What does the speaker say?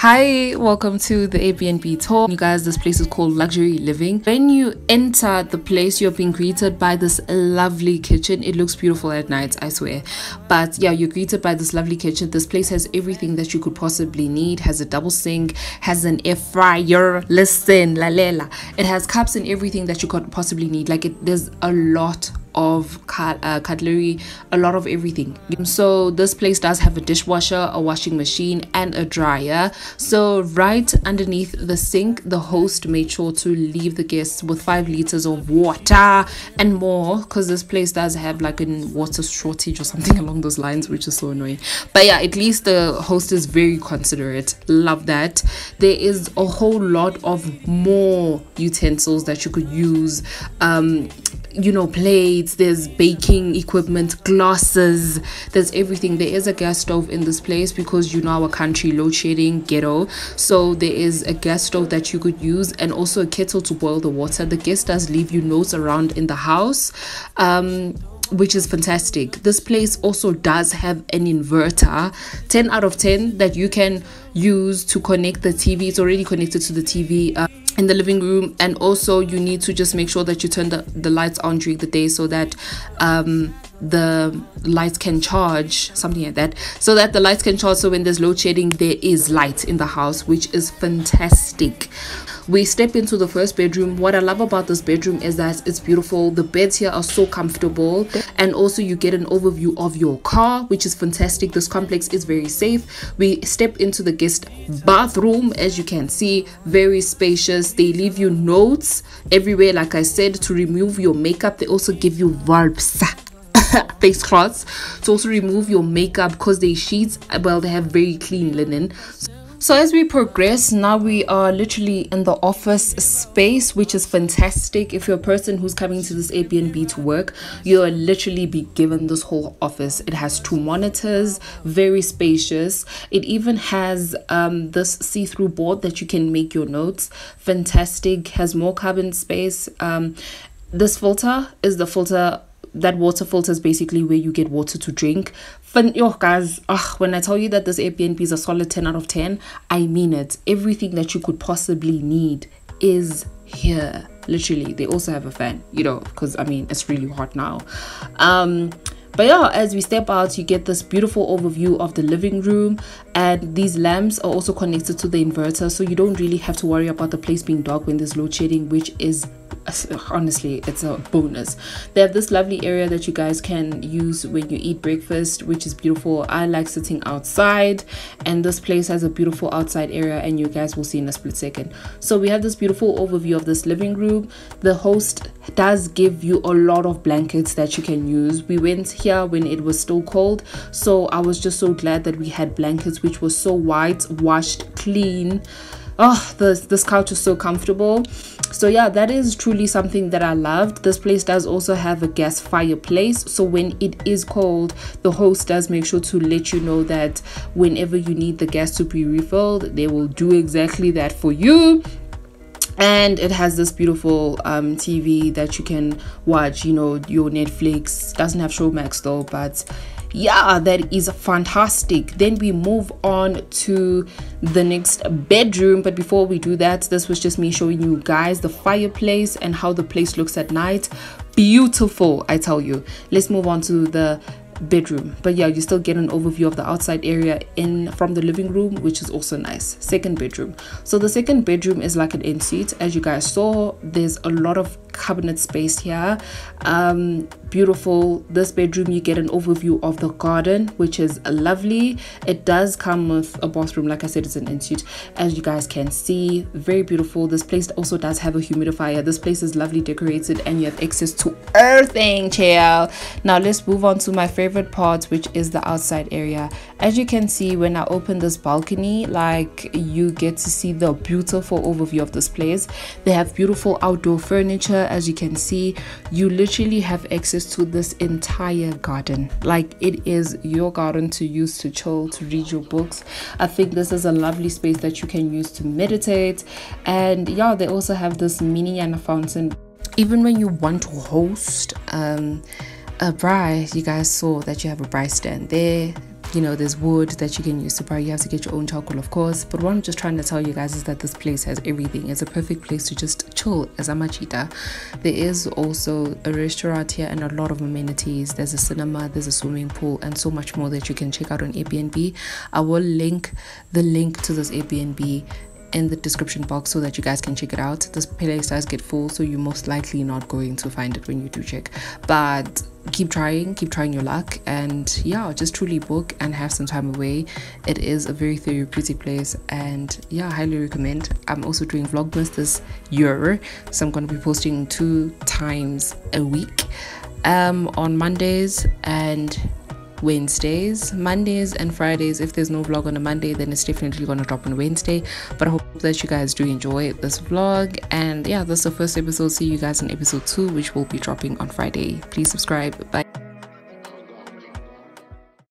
Hi, welcome to the Airbnb tour. You guys, this place is called Luxury Living. When you enter the place, you're being greeted by this lovely kitchen. It looks beautiful at night, I swear. But yeah, you're greeted by this lovely kitchen. This place has everything that you could possibly need. Has a double sink, has an air fryer. Listen, la lela. It has cups and everything that you could possibly need. Like it, there's a lot of uh, cutlery, a lot of everything. So this place does have a dishwasher, a washing machine, and a dryer. So right underneath the sink, the host made sure to leave the guests with five liters of water and more, because this place does have like a water shortage or something along those lines, which is so annoying. But yeah, at least the host is very considerate. Love that. There is a whole lot of more utensils that you could use. Um, you know, plates, there's baking equipment, glasses, there's everything. There is a gas stove in this place because you know our country load shedding ghetto. So there is a gas stove that you could use and also a kettle to boil the water. The guest does leave you notes around in the house. Um which is fantastic. This place also does have an inverter, 10 out of 10 that you can use to connect the TV. It's already connected to the TV. Uh, in the living room and also you need to just make sure that you turn the, the lights on during the day so that um, the lights can charge something like that. So that the lights can charge so when there's load shedding there is light in the house which is fantastic. We step into the first bedroom. What i love about this bedroom is that it's beautiful. The beds here are so comfortable. And also you get an overview of your car which is fantastic. This complex is very safe. We step into the guest bathroom as you can see very spacious. They leave you notes everywhere like i said to remove your makeup. They also give you verbs face cloths to also remove your makeup because they sheets well they have very clean linen. So as we progress now we are literally in the office space which is fantastic. If you're a person who's coming to this airbnb to work you'll literally be given this whole office. It has two monitors very spacious. It even has um, this see-through board that you can make your notes. Fantastic. Has more cabin space. Um, this filter is the filter that water filter is basically where you get water to drink. Fun, yo, guys, ugh, when I tell you that this Airbnb is a solid 10 out of 10, I mean it. Everything that you could possibly need is here. Literally, they also have a fan, you know, because I mean, it's really hot now. Um, but yeah as we step out you get this beautiful overview of the living room and these lamps are also connected to the inverter so you don't really have to worry about the place being dark when there's load shedding which is honestly it's a bonus. They have this lovely area that you guys can use when you eat breakfast which is beautiful. I like sitting outside and this place has a beautiful outside area and you guys will see in a split second. So we have this beautiful overview of this living room. The host does give you a lot of blankets that you can use. We went here when it was still cold so i was just so glad that we had blankets which were so white washed clean. Ah, oh this this couch is so comfortable so yeah that is truly something that i loved. This place does also have a gas fireplace. So when it is cold the host does make sure to let you know that whenever you need the gas to be refilled they will do exactly that for you. And it has this beautiful um, TV that you can watch, you know, your Netflix. Doesn't have Showmax though, but yeah that is fantastic. Then we move on to the next bedroom. But before we do that this was just me showing you guys the fireplace and how the place looks at night. Beautiful i tell you. Let's move on to the bedroom. But yeah you still get an overview of the outside area in from the living room which is also nice. Second bedroom. So the second bedroom is like an end ensuite as you guys saw there's a lot of cabinet space here. Um beautiful this bedroom you get an overview of the garden which is lovely. It does come with a bathroom like i said it's an ensuite as you guys can see. Very beautiful. This place also does have a humidifier. This place is lovely decorated and you have access to everything chill. Now let's move on to my favorite part which is the outside area. As you can see when i open this balcony like you get to see the beautiful overview of this place. They have beautiful outdoor furniture as you can see. You literally have access to this entire garden. Like it is your garden to use to chill, to read your books. I think this is a lovely space that you can use to meditate. And yeah, they also have this mini and a fountain. Even when you want to host um, a braai, you guys saw that you have a braai stand there you know there's wood that you can use to buy. You have to get your own charcoal of course. But what i'm just trying to tell you guys is that this place has everything. It's a perfect place to just chill as a machita. There is also a restaurant here and a lot of amenities. There's a cinema there's a swimming pool and so much more that you can check out on airbnb. I will link the link to this airbnb in the description box so that you guys can check it out. This place does get full, so you're most likely not going to find it when you do check. But keep trying, keep trying your luck, and yeah, just truly book and have some time away. It is a very therapeutic place, and yeah, I highly recommend. I'm also doing Vlogmas this year, so I'm going to be posting two times a week um, on Mondays and Wednesdays, Mondays, and Fridays. If there's no vlog on a Monday, then it's definitely gonna drop on Wednesday. But I hope that you guys do enjoy this vlog. And yeah, that's the first episode. See you guys in episode two, which will be dropping on Friday. Please subscribe. Bye.